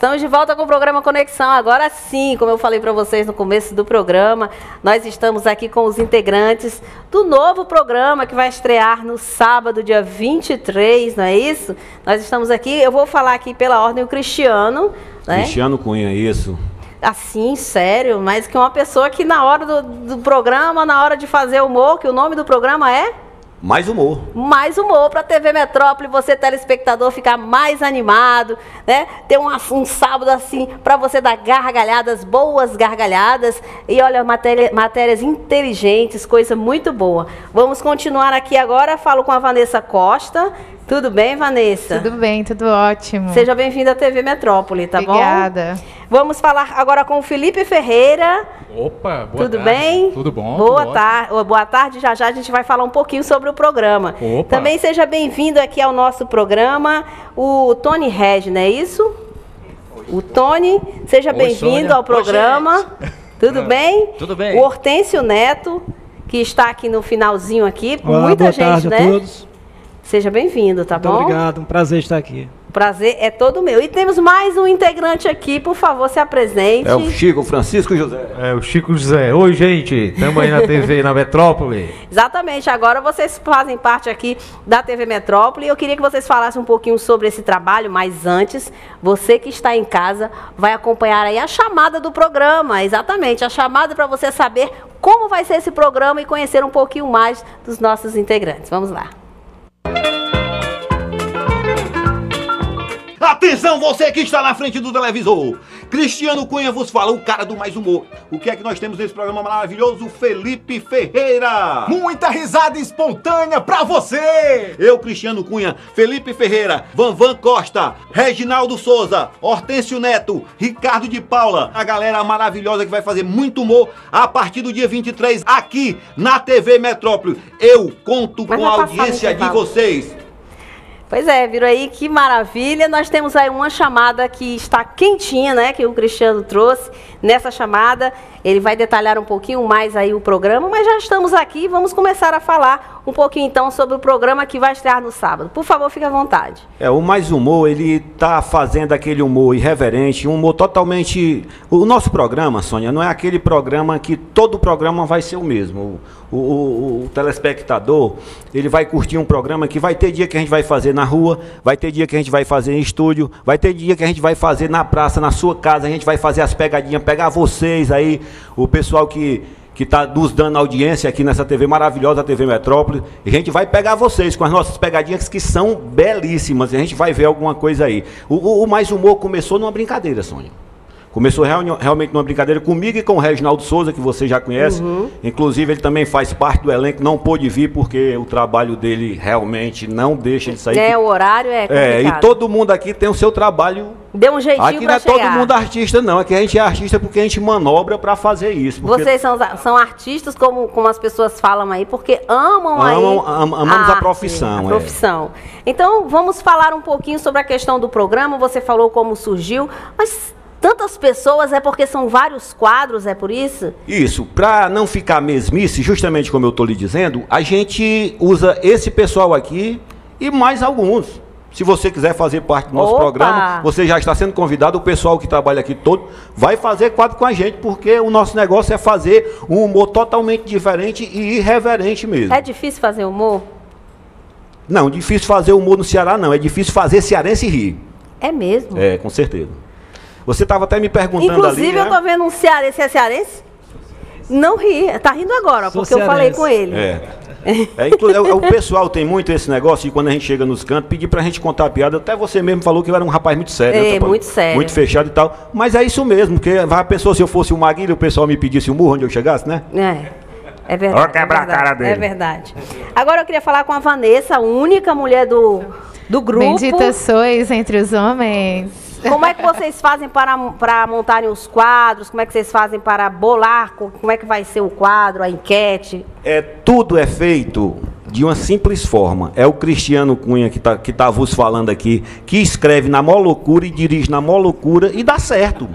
Estamos de volta com o programa Conexão. Agora sim, como eu falei para vocês no começo do programa, nós estamos aqui com os integrantes do novo programa que vai estrear no sábado, dia 23, não é isso? Nós estamos aqui, eu vou falar aqui pela ordem o Cristiano. Né? Cristiano Cunha, isso. Assim, sério, mas que uma pessoa que na hora do, do programa, na hora de fazer humor, que o nome do programa é? Mais humor. Mais humor para a TV Metrópole, você telespectador ficar mais animado, né? Ter um, um sábado assim para você dar gargalhadas, boas gargalhadas e olha matéria, matérias inteligentes, coisa muito boa. Vamos continuar aqui agora. Falo com a Vanessa Costa. Tudo bem, Vanessa? Tudo bem, tudo ótimo. Seja bem-vinda à TV Metrópole, tá Obrigada. bom? Obrigada. Vamos falar agora com o Felipe Ferreira. Opa, boa Tudo tarde. bem? Tudo bom? Boa tarde. Boa tarde. Já já a gente vai falar um pouquinho sobre o programa. Opa. Também seja bem-vindo aqui ao nosso programa, o Tony Reg, não é isso? O Tony, seja bem-vindo ao programa. Oi, Tudo bem? Tudo bem. O Hortêncio Neto, que está aqui no finalzinho aqui, Olá, muita boa gente, tarde né? a todos. Seja bem-vindo, tá Muito bom? obrigado, um prazer estar aqui. Prazer é todo meu. E temos mais um integrante aqui, por favor, se apresente. É o Chico Francisco José. É o Chico José. Oi, gente. Estamos aí na TV, na Metrópole. Exatamente. Agora vocês fazem parte aqui da TV Metrópole. Eu queria que vocês falassem um pouquinho sobre esse trabalho, mas antes, você que está em casa vai acompanhar aí a chamada do programa. Exatamente, a chamada para você saber como vai ser esse programa e conhecer um pouquinho mais dos nossos integrantes. Vamos lá. Atenção, você que está na frente do televisor. Cristiano Cunha vos fala, o cara do mais humor. O que é que nós temos nesse programa maravilhoso? Felipe Ferreira. Muita risada espontânea pra você! Eu, Cristiano Cunha, Felipe Ferreira, Vanvan Costa, Reginaldo Souza, Hortêncio Neto, Ricardo de Paula, a galera maravilhosa que vai fazer muito humor a partir do dia 23 aqui na TV Metrópole. Eu conto Mas com a audiência de vocês. Pois é, viram aí que maravilha. Nós temos aí uma chamada que está quentinha, né? Que o Cristiano trouxe. Nessa chamada, ele vai detalhar um pouquinho mais aí o programa, mas já estamos aqui. Vamos começar a falar um pouquinho então sobre o programa que vai estrear no sábado. Por favor, fique à vontade. É, o Mais Humor, ele tá fazendo aquele humor irreverente, um humor totalmente... O nosso programa, Sônia, não é aquele programa que todo programa vai ser o mesmo. O, o- o- o telespectador, ele vai curtir um programa que vai ter dia que a gente vai fazer na rua, vai ter dia que a gente vai fazer em estúdio, vai ter dia que a gente vai fazer na praça, na sua casa, a gente vai fazer as pegadinhas, pegar vocês aí, o pessoal que que está nos dando audiência aqui nessa TV maravilhosa, TV Metrópole. E a gente vai pegar vocês com as nossas pegadinhas que são belíssimas. E a gente vai ver alguma coisa aí. O, o- o Mais Humor começou numa brincadeira, Sônia. Começou realmente numa brincadeira comigo e com o Reginaldo Souza, que você já conhece. Inclusive, ele também faz parte do elenco, não pôde vir porque o trabalho dele realmente não deixa ele sair. É, o horário é complicado. É, e todo mundo aqui tem o seu trabalho Deu um jeitinho Aqui não é chegar. todo mundo artista, não. Aqui a gente é artista porque a gente manobra para fazer isso. porque Vocês são, são artistas, como, como as pessoas falam aí, porque amam, aí Amam- am- amamos a arte, profissão, A é. profissão. Então, vamos falar um pouquinho sobre a questão do programa. Você falou como surgiu, mas tantas pessoas é porque são vários quadros, é por isso? Isso, para não ficar mesmice, justamente como eu estou lhe dizendo, a gente usa esse pessoal aqui e mais alguns. Se você quiser fazer parte do nosso Opa! programa, você já está sendo convidado. O pessoal que trabalha aqui todo vai fazer quadro com a gente, porque o nosso negócio é fazer um humor totalmente diferente e irreverente mesmo. É difícil fazer humor? Não, difícil fazer humor no Ceará, não. É difícil fazer cearense rir. É mesmo. É, com certeza. Você estava até me perguntando Inclusive, ali. eu né? tô vendo um cearense. Você é cearense? Não ri. Tá rindo agora, Sou porque eu falei cearense. com ele. É. É, inclu- é, o o pessoal tem muito esse negócio de quando a gente chega nos cantos, pedir pra gente contar a piada. Até você mesmo falou que eu era um rapaz muito sério. É, né, muito sério. Muito fechado e tal. Mas é isso mesmo, porque a pessoa, se eu fosse o Maguila, o pessoal me pedisse um murro onde eu chegasse, né? É. É verdade. Ó, quebrar é a verdade, cara dele. É verdade. Agora eu queria falar com a Vanessa, a única mulher do, do grupo. Bendita sois entre os homens. Como é que vocês fazem para, para montarem os quadros? Como é que vocês fazem para bolar? co- Como é que vai ser o quadro, a enquete? É, tudo é feito de uma simples forma. É o Cristiano Cunha que está que tá vos falando aqui, que escreve na maior loucura e dirige na maior loucura e dá certo.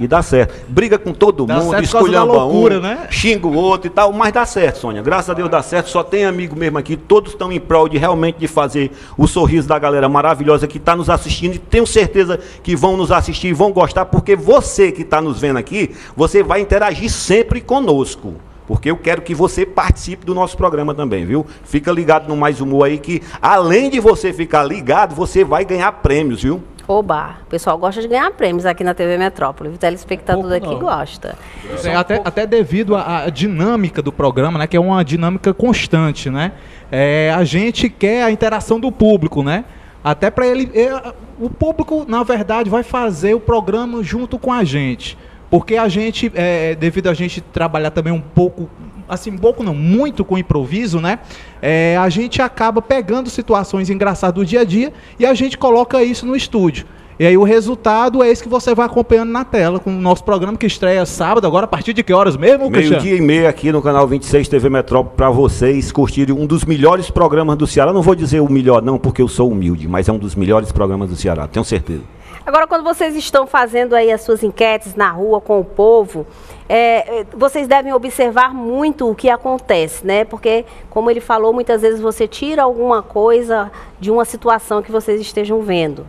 E dá certo. Briga com todo Dá mundo, esculhamba loucura, um, né? xinga o outro e tal, mas dá certo, Sônia. Graças a Deus dá certo. Só tem amigo mesmo aqui, todos estão em prol de realmente de fazer o sorriso da galera maravilhosa que está nos assistindo e tenho certeza que vão nos assistir e vão gostar, porque você que está nos vendo aqui, você vai interagir sempre conosco. Porque eu quero que você participe do nosso programa também, viu? Fica ligado no Mais Humor aí que, além de você ficar ligado, você vai ganhar prêmios, viu? Oba, o pessoal gosta de ganhar prêmios aqui na TV Metrópole. O telespectador Pouco daqui não. gosta. É, até, até devido à, à dinâmica do programa, né? Que é uma dinâmica constante, né? É, a gente quer a interação do público, né? Até para ele. é, o público, na verdade, vai fazer o programa junto com a gente. Porque a gente, é, devido a gente trabalhar também um pouco, assim, pouco não, muito com improviso, né? É, a gente acaba pegando situações engraçadas do dia a dia e a gente coloca isso no estúdio. E aí o resultado é esse que você vai acompanhando na tela com o nosso programa que estreia sábado, agora a partir de que horas mesmo, Cristiano? Meio-dia e meia aqui no canal 26 TV Metrópole para vocês curtirem um dos melhores programas do Ceará. Não vou dizer o melhor, não, porque eu sou humilde, mas é um dos melhores programas do Ceará, tenho certeza. Agora, quando vocês estão fazendo aí as suas enquetes na rua com o povo, é, é, vocês devem observar muito o que acontece, né? Porque, como ele falou, muitas vezes você tira alguma coisa de uma situação que vocês estejam vendo.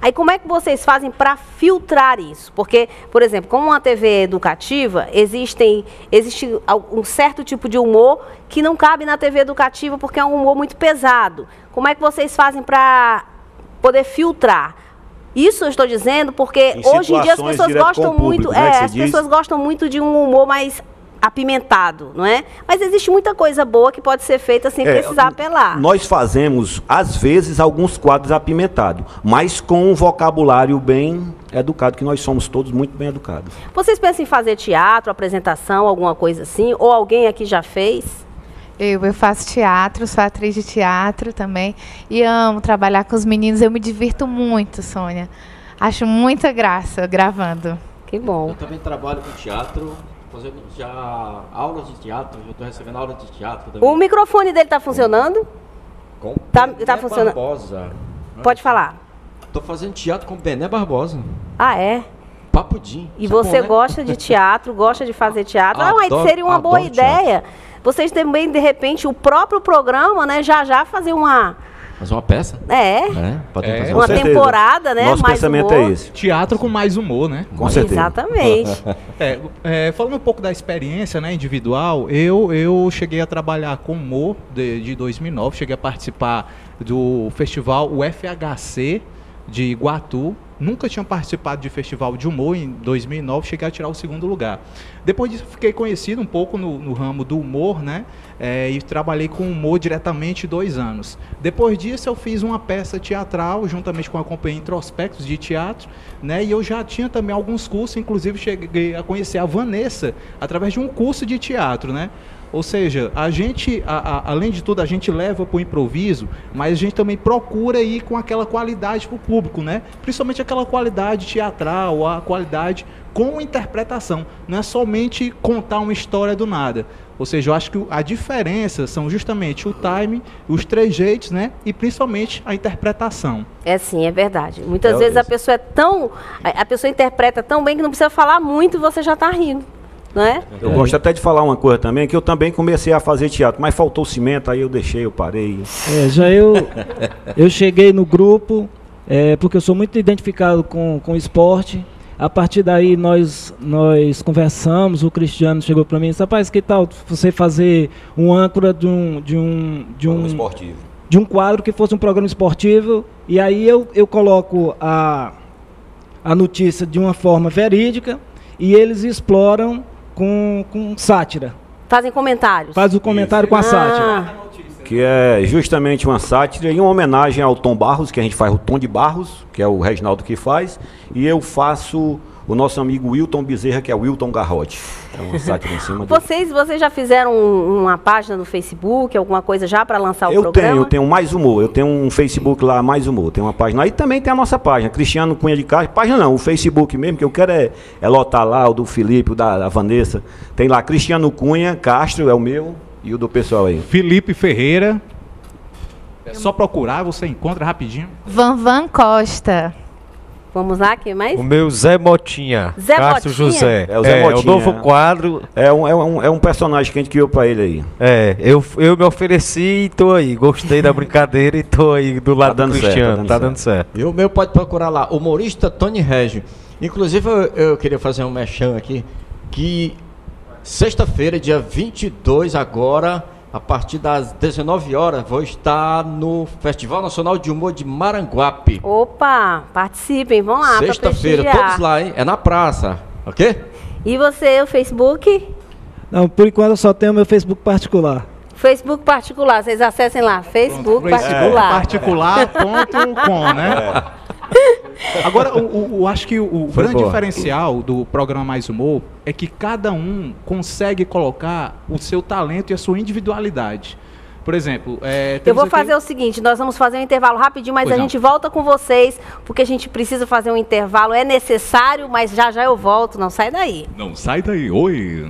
Aí, como é que vocês fazem para filtrar isso? Porque, por exemplo, como uma TV educativa, existem, existe um certo tipo de humor que não cabe na TV educativa porque é um humor muito pesado. Como é que vocês fazem para poder filtrar? Isso eu estou dizendo porque Em hoje em dia as pessoas gostam público, muito, é, você as diz? pessoas gostam muito de um humor mais apimentado, não é? Mas existe muita coisa boa que pode ser feita sem É, precisar apelar. Nós fazemos, às vezes, alguns quadros apimentados, mas com um vocabulário bem educado, que nós somos todos muito bem educados. Vocês pensam em fazer teatro, apresentação, alguma coisa assim? Ou alguém aqui já fez? Eu, eu faço teatro, sou atriz de teatro também. E amo trabalhar com os meninos. Eu me divirto muito, Sônia. Acho muita graça gravando. Que bom. Eu também trabalho com teatro, fazendo já aulas de teatro, eu estou recebendo aula de teatro também. O microfone dele está funcionando? Com Tá- tá funcionando. Barbosa. Pode falar. Tô fazendo teatro com Bené Barbosa. Ah, é? Papudim. E Sabe você bom, né? gosta de teatro, gosta de fazer teatro? Ah, mas Adoro- seria uma boa teatro. ideia. Vocês também, de repente, o próprio programa, né, já já fazer uma. Fazer uma peça? É. É, pode É. fazer Uma temporada, né? Nosso mais pensamento humor. é esse. Teatro com mais humor, né? Com certeza. Exatamente. É, é, falando um pouco da experiência né, individual, eu, eu cheguei a trabalhar com humor de, de 2009, cheguei a participar do festival UFHC de Iguatu. Nunca tinha participado de festival de humor em 2009, cheguei a tirar o segundo lugar. Depois disso, fiquei conhecido um pouco no, no ramo do humor, né? é, e trabalhei com humor diretamente dois anos. Depois disso, eu fiz uma peça teatral, juntamente com a companhia Introspectos de Teatro, né? E eu já tinha também alguns cursos, inclusive cheguei a conhecer a Vanessa através de um curso de teatro, né? Ou seja, a gente, a- a- além de tudo, a gente leva para o improviso, mas a gente também procura ir com aquela qualidade para o público, né? Principalmente aquela qualidade teatral, a qualidade com interpretação. Não é somente contar uma história do nada. Ou seja, eu acho que a diferença são justamente o time, os trejeitos, né? E principalmente a interpretação. É sim, é verdade. Muitas É, vezes a isso. pessoa é tão. A a pessoa interpreta tão bem que não precisa falar muito e você já está rindo. Não é? Eu gosto até de falar uma coisa também, que eu também comecei a fazer teatro, mas faltou cimento, aí eu deixei, eu parei. É, já eu, eu cheguei no grupo, é, porque eu sou muito identificado com, com o esporte. A partir daí nós, nós conversamos, o Cristiano chegou para mim e disse, rapaz, que tal você fazer um âncora de um, de um, de um, esportivo. de um quadro que fosse um programa esportivo, e aí eu, eu coloco a, a notícia de uma forma verídica e eles exploram com, com sátira. Fazem comentários. Faz o comentário com a sátira. Ah, Que é justamente uma sátira e uma homenagem ao Tom Barros, que a gente faz o Tom de Barros, que é o Reginaldo que faz, e eu faço o nosso amigo Wilton Bezerra, que é o Wilton Garrote. É uma sátira em cima dele. Vocês, vocês já fizeram um- uma página no Facebook, alguma coisa já para lançar o Eu programa? tenho, eu tenho mais humor. Eu tenho um Facebook lá, mais humor. Tem uma página. Aí também tem a nossa página, Cristiano Cunha de Castro. Página não, o Facebook mesmo, que eu quero é, é lotar lá, o do Felipe, o da, da Vanessa. Tem lá Cristiano Cunha Castro, é o meu, e o do pessoal aí. Felipe Ferreira. É só procurar, você encontra rapidinho. Van Van Costa. Vamos lá, quem mais? O meu Zé Motinha. Zé Cássio Motinha? José. É o Zé o Motinha, novo é. quadro. É um, é, um, é um personagem que a gente criou pra ele aí. É, eu, eu me ofereci e tô aí. Gostei da brincadeira e tô aí do lado dando do certo, Cristiano. tá dando tá dando certo. E o meu pode procurar lá, humorista Tony Régio. Inclusive, eu, eu queria fazer um mexão aqui, que sexta-feira, dia 22 agora, a partir das 19 horas, vou estar no Festival Nacional de Humor de Maranguape. Opa, participem, vão lá Sexta-feira, todos lá, hein? É na praça, ok? E você, o Facebook? Não, por enquanto eu só tenho meu Facebook particular. Facebook particular, vocês acessem lá, Facebook particular. particular.com, né? Agora, o- acho que o, Foi grande boa. diferencial do programa Mais Humor é que cada um consegue colocar o seu talento e a sua individualidade. Por exemplo, é, Eu vou aqui- fazer o seguinte, nós vamos fazer um intervalo rapidinho, mas Pois a não. gente volta com vocês, porque a gente precisa fazer um intervalo, é necessário, mas já já eu volto, não sai daí. Não sai daí, oi.